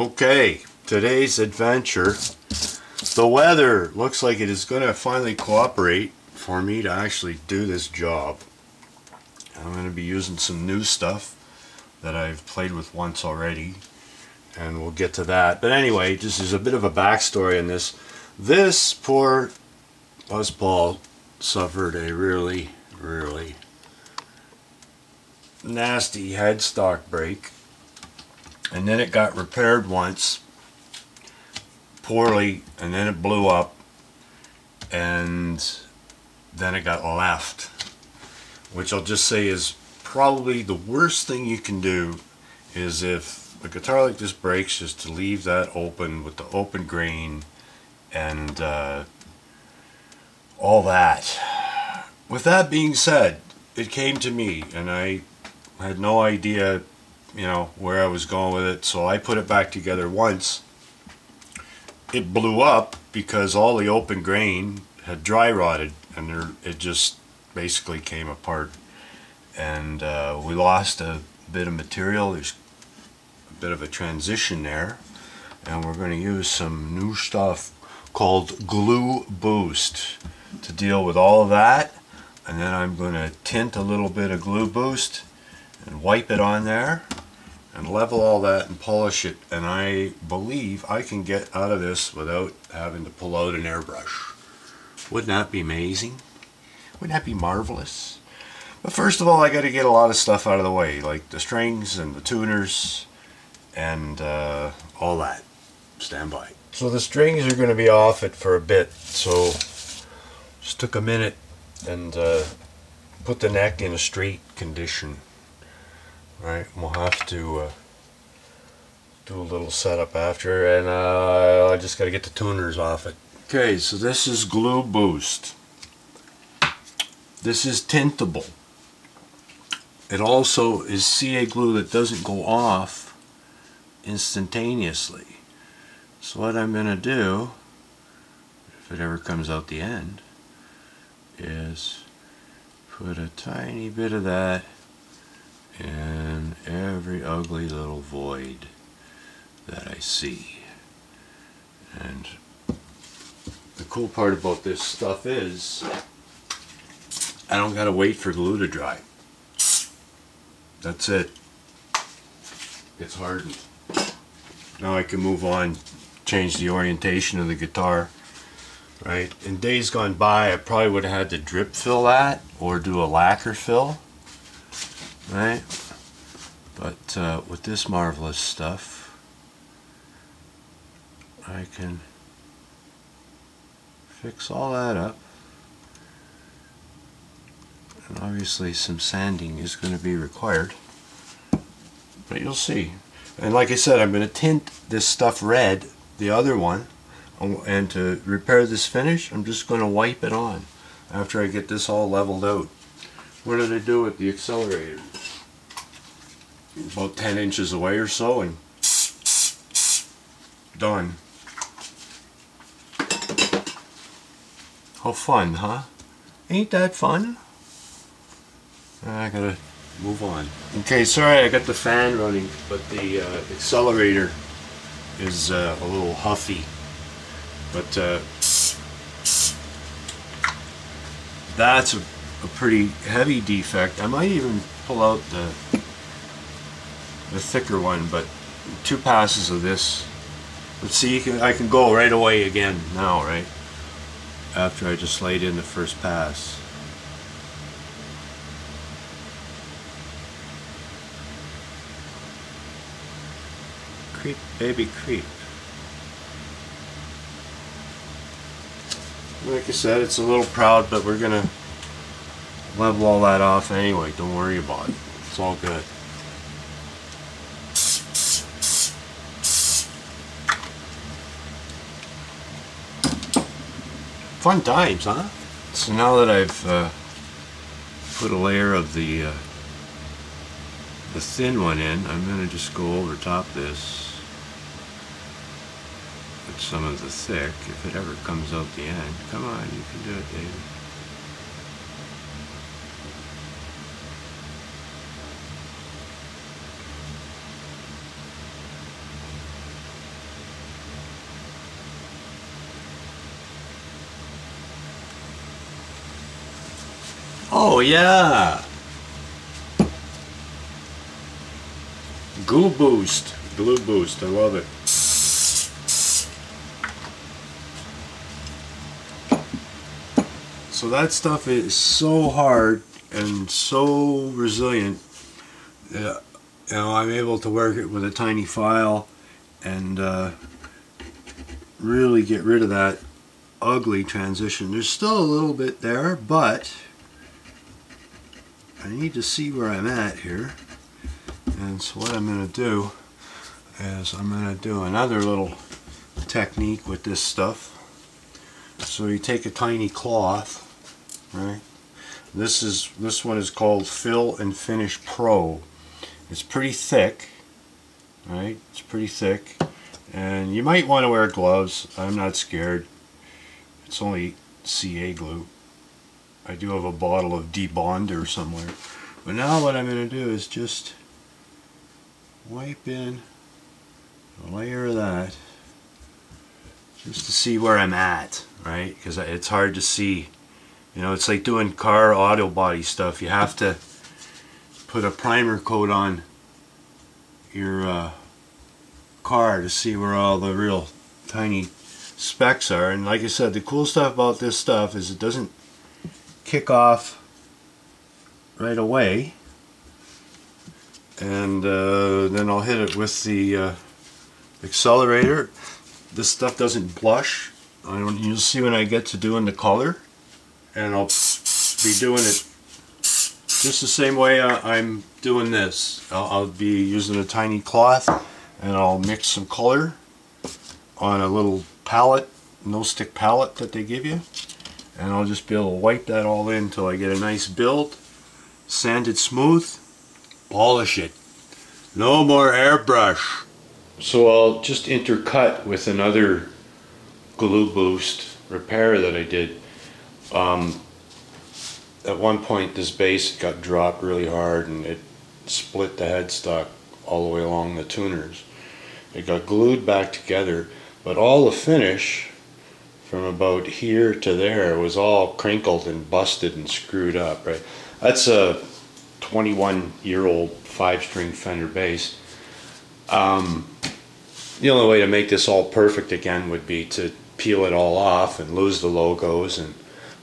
Okay, today's adventure. The weather looks like it is going to finally cooperate for me to actually do this job. I'm going to be using some new stuff that I've played with once already and we'll get to that. But anyway, just as a bit of a backstory in this. This poor Paul suffered a really, really nasty headstock break and then it got repaired once poorly and then it blew up and then it got left which I'll just say is probably the worst thing you can do is if a guitar like this breaks just to leave that open with the open grain and uh, all that. With that being said it came to me and I had no idea you know where I was going with it. So I put it back together once. It blew up because all the open grain had dry rotted and there, it just basically came apart. And uh, we lost a bit of material. There's a bit of a transition there. And we're going to use some new stuff called GluBoost to deal with all of that. And then I'm going to tint a little bit of GluBoost and wipe it on there and level all that and polish it and I believe I can get out of this without having to pull out an airbrush. Wouldn't that be amazing? Wouldn't that be marvelous? But first of all I got to get a lot of stuff out of the way like the strings and the tuners and uh, all that. Stand by. So the strings are going to be off it for a bit so just took a minute and uh, put the neck in a straight condition Right, we'll have to uh, do a little setup after, and uh, I just got to get the tuners off it. Okay, so this is GluBoost. This is tintable. It also is CA glue that doesn't go off instantaneously. So what I'm going to do, if it ever comes out the end, is put a tiny bit of that in every ugly little void that I see. And the cool part about this stuff is I don't gotta wait for glue to dry. That's it. It's hardened. Now I can move on, change the orientation of the guitar. Right? In days gone by I probably would have had to drip fill that or do a lacquer fill right? But uh, with this marvelous stuff, I can fix all that up. And obviously some sanding is going to be required. But you'll see. And like I said, I'm going to tint this stuff red, the other one. And to repair this finish, I'm just going to wipe it on after I get this all leveled out. What did I do with the accelerator? About 10 inches away or so and done. How fun, huh? Ain't that fun? I gotta move on. Okay, sorry I got the fan running, but the uh, accelerator is uh, a little huffy. But uh, that's a, a pretty heavy defect. I might even pull out the the thicker one, but two passes of this. Let's see, you can, I can go right away again now, right? After I just laid in the first pass. Creep, baby, creep. Like I said, it's a little proud, but we're gonna level all that off anyway. Don't worry about it. It's all good. Fun times, huh? So now that I've uh, put a layer of the uh, the thin one in, I'm going to just go over top this with some of the thick, if it ever comes out the end. Come on, you can do it, David. Oh yeah! GluBoost. Glue Boost, I love it. So that stuff is so hard and so resilient. Uh, you know, I'm able to work it with a tiny file and uh, really get rid of that ugly transition. There's still a little bit there, but I need to see where I'm at here. And so what I'm going to do is I'm going to do another little technique with this stuff. So you take a tiny cloth, right? This is this one is called Fill and Finish Pro. It's pretty thick, right? It's pretty thick, and you might want to wear gloves. I'm not scared. It's only CA glue. I do have a bottle of debonder somewhere. But now what I'm going to do is just wipe in a layer of that just to see where I'm at, right? Because it's hard to see. You know, it's like doing car auto body stuff. You have to put a primer coat on your uh, car to see where all the real tiny specks are. And like I said, the cool stuff about this stuff is it doesn't kick off right away. And uh, then I'll hit it with the uh, accelerator. This stuff doesn't blush. I don't, you'll see when I get to doing the color. And I'll be doing it just the same way I'm doing this. I'll, I'll be using a tiny cloth and I'll mix some color on a little palette, no stick palette that they give you. And I'll just be able to wipe that all in until I get a nice build, sand it smooth, polish it. No more airbrush. So I'll just intercut with another GluBoost repair that I did. Um, at one point this bass got dropped really hard and it split the headstock all the way along the tuners. It got glued back together but all the finish from about here to there it was all crinkled and busted and screwed up, right? That's a 21 year old five string Fender bass. Um, the only way to make this all perfect again would be to peel it all off and lose the logos and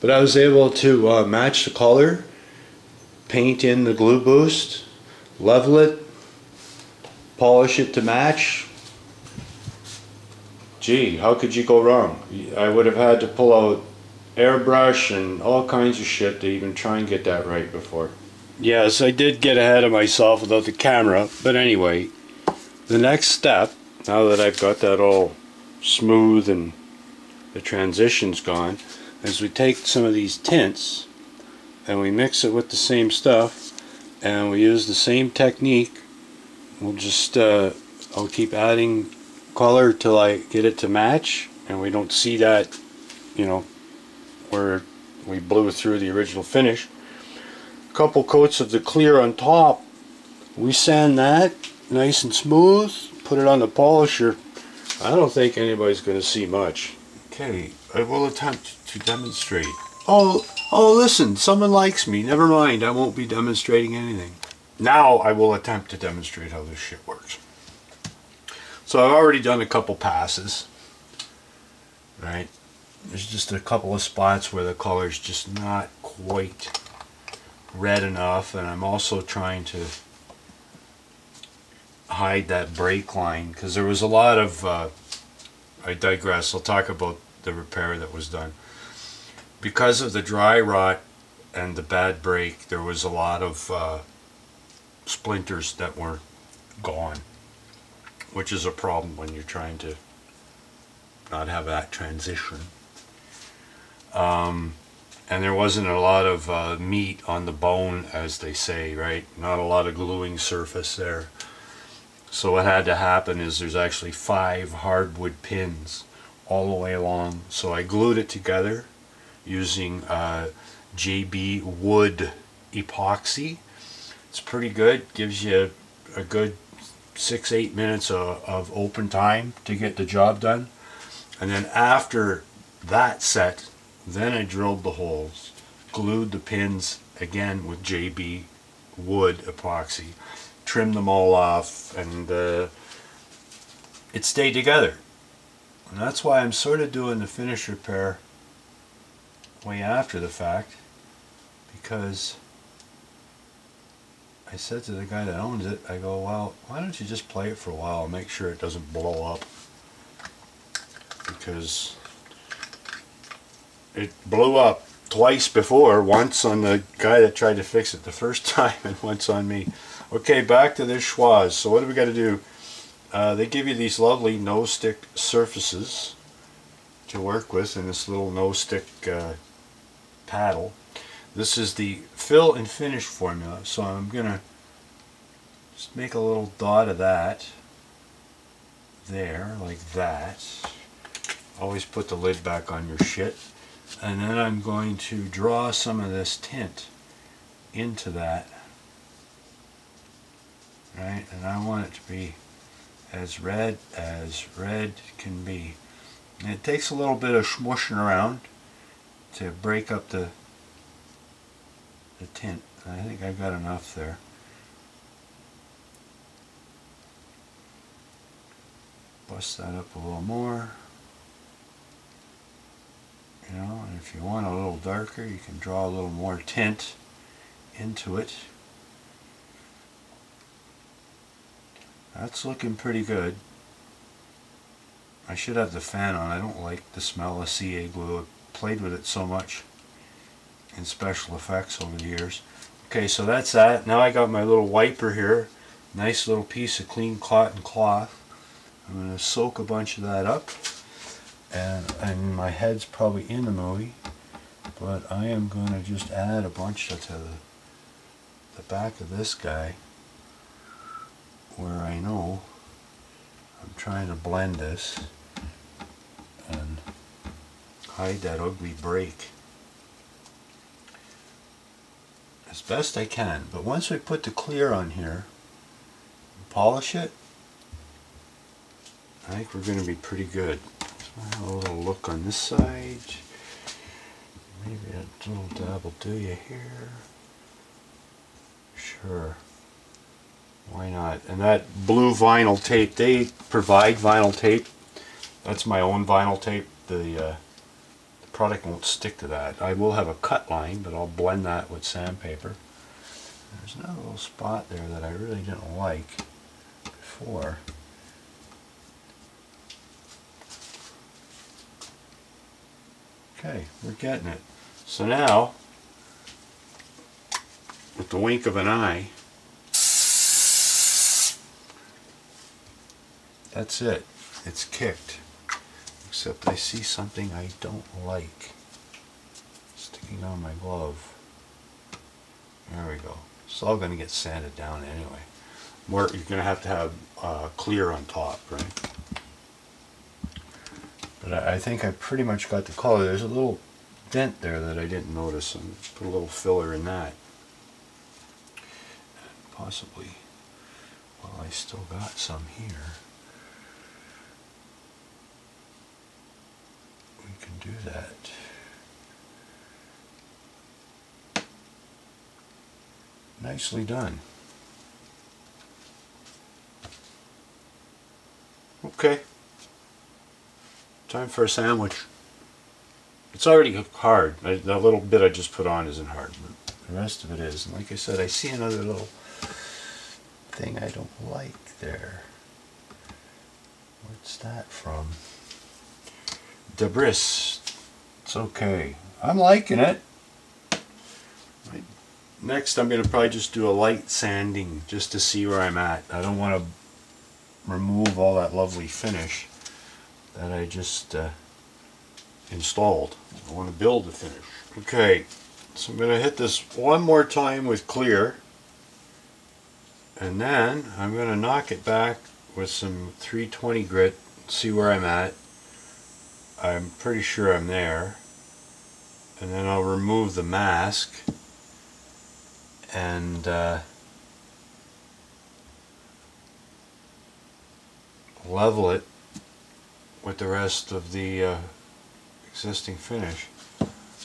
but I was able to uh, match the color paint in the GluBoost level it polish it to match gee, how could you go wrong? I would have had to pull out airbrush and all kinds of shit to even try and get that right before. Yes, I did get ahead of myself without the camera, but anyway, the next step, now that I've got that all smooth and the transition's gone, is we take some of these tints and we mix it with the same stuff and we use the same technique. We'll just, uh, I'll keep adding color till I get it to match and we don't see that you know where we blew through the original finish. A couple coats of the clear on top we sand that nice and smooth put it on the polisher. I don't think anybody's going to see much. Okay I will attempt to demonstrate. Oh oh listen someone likes me. Never mind I won't be demonstrating anything. Now I will attempt to demonstrate how this shit works so I've already done a couple passes, right? There's just a couple of spots where the color's just not quite red enough and I'm also trying to hide that break line because there was a lot of uh, I digress I'll talk about the repair that was done because of the dry rot and the bad break there was a lot of uh, splinters that were gone which is a problem when you're trying to not have that transition. Um, and there wasn't a lot of uh, meat on the bone, as they say, right? Not a lot of gluing surface there. So what had to happen is there's actually five hardwood pins all the way along. So I glued it together using uh, JB Wood epoxy. It's pretty good, gives you a good six, eight minutes of, of open time to get the job done. And then after that set, then I drilled the holes, glued the pins again with JB wood epoxy. Trimmed them all off and uh, it stayed together. And that's why I'm sort of doing the finish repair way after the fact because I said to the guy that owns it, I go, well, why don't you just play it for a while and make sure it doesn't blow up? Because it blew up twice before, once on the guy that tried to fix it the first time and once on me. Okay, back to this schwazze. So what do we got to do? Uh, they give you these lovely no-stick surfaces to work with in this little no-stick uh, paddle. This is the fill and finish formula, so I'm going to just make a little dot of that there, like that. Always put the lid back on your shit. And then I'm going to draw some of this tint into that. Right, and I want it to be as red as red can be. And it takes a little bit of smushing around to break up the the tint. I think I've got enough there. Bust that up a little more. You know, and if you want a little darker, you can draw a little more tint into it. That's looking pretty good. I should have the fan on. I don't like the smell of CA glue. I've played with it so much in special effects over the years. Okay, so that's that. Now I got my little wiper here. Nice little piece of clean cotton cloth. I'm going to soak a bunch of that up. And, and my head's probably in the movie. But I am going to just add a bunch to the, the back of this guy. Where I know I'm trying to blend this and hide that ugly break as best I can. But once we put the clear on here, polish it, I think we're going to be pretty good. So a little look on this side. Maybe a little dab will do you here. Sure. Why not? And that blue vinyl tape, they provide vinyl tape. That's my own vinyl tape. The uh, product won't stick to that. I will have a cut line, but I'll blend that with sandpaper. There's another little spot there that I really didn't like before. Okay, we're getting it. So now, with the wink of an eye, that's it. It's kicked. Except I see something I don't like sticking on my glove. There we go. It's all going to get sanded down anyway. More, you're going to have to have uh, clear on top, right? But I, I think I pretty much got the color. There's a little dent there that I didn't notice and put a little filler in that. And possibly, well I still got some here. Can do that. Nicely done. Okay. Time for a sandwich. It's already hard. I, that little bit I just put on isn't hard, but the rest of it is. And like I said, I see another little thing I don't like there. What's that from? Debris. It's okay. I'm liking it. Next I'm going to probably just do a light sanding just to see where I'm at. I don't want to remove all that lovely finish that I just uh, installed. I want to build the finish. Okay, so I'm going to hit this one more time with clear and then I'm going to knock it back with some 320 grit, see where I'm at I'm pretty sure I'm there. And then I'll remove the mask and uh, level it with the rest of the uh, existing finish.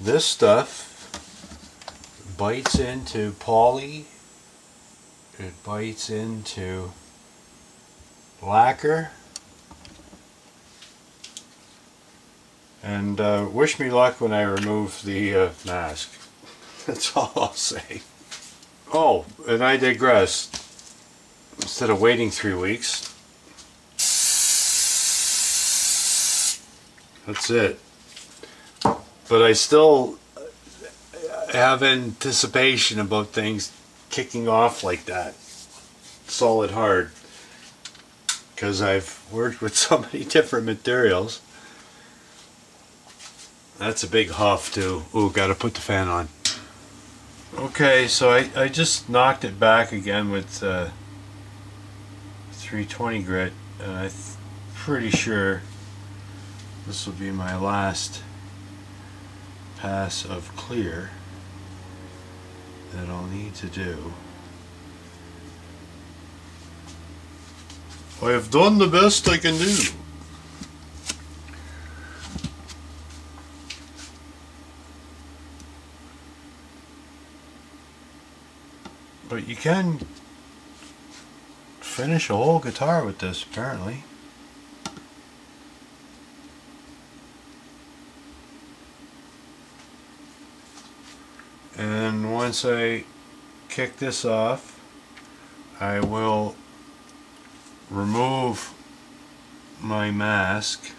This stuff, bites into poly. It bites into lacquer. And uh, wish me luck when I remove the uh, mask. That's all I'll say. Oh, and I digress. Instead of waiting three weeks, that's it. But I still have anticipation about things kicking off like that. Solid hard. Because I've worked with so many different materials. That's a big huff too. Ooh, gotta put the fan on. Okay, so I, I just knocked it back again with uh, 320 grit. And I'm pretty sure this will be my last pass of clear that I'll need to do. I have done the best I can do. But you can finish a whole guitar with this apparently. And once I kick this off, I will remove my mask.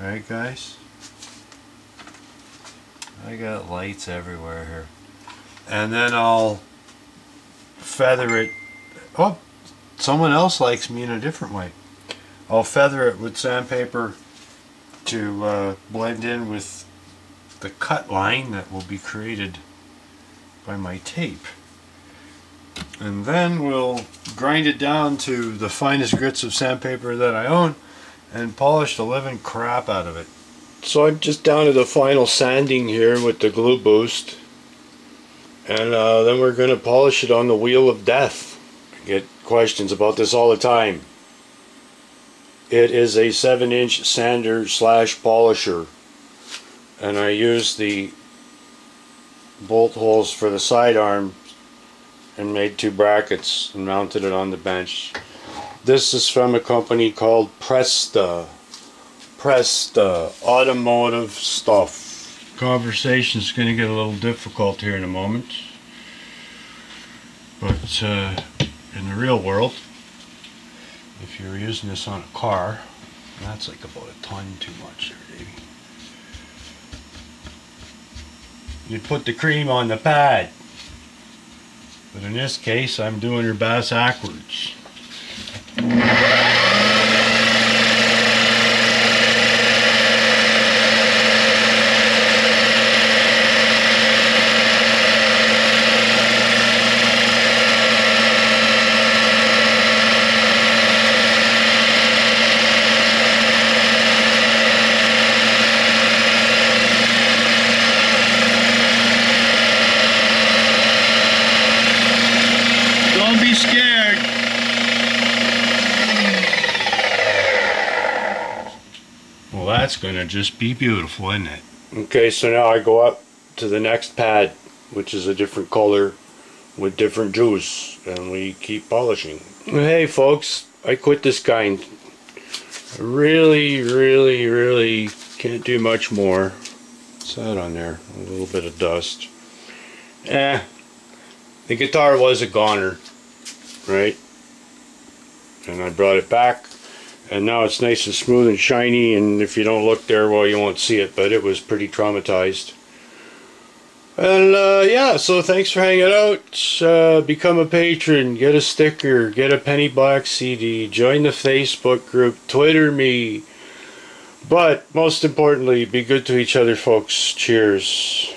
Alright guys? I got lights everywhere here. And then I'll feather it. Oh, someone else likes me in a different way. I'll feather it with sandpaper to uh, blend in with the cut line that will be created by my tape. And then we'll grind it down to the finest grits of sandpaper that I own and polish the living crap out of it. So I'm just down to the final sanding here with the GluBoost. And uh, then we're going to polish it on the wheel of death. I get questions about this all the time. It is a 7 inch sander slash polisher and I used the bolt holes for the side arm and made two brackets and mounted it on the bench. This is from a company called Presta. Presta Automotive Stuff. Conversation's going to get a little difficult here in a moment. But uh, in the real world, if you're using this on a car, that's like about a ton too much there, Davey. you'd put the cream on the pad. But in this case, I'm doing her bass backwards. That's going to just be beautiful, isn't it? Okay, so now I go up to the next pad, which is a different color with different juice, and we keep polishing. Hey folks, I quit this kind. I really, really, really can't do much more. What's that on there? A little bit of dust. Eh, the guitar was a goner, right? And I brought it back and now it's nice and smooth and shiny and if you don't look there well you won't see it but it was pretty traumatized. And uh, yeah so thanks for hanging out. Uh, become a patron get a sticker get a penny black CD join the Facebook group Twitter me. But most importantly be good to each other folks. Cheers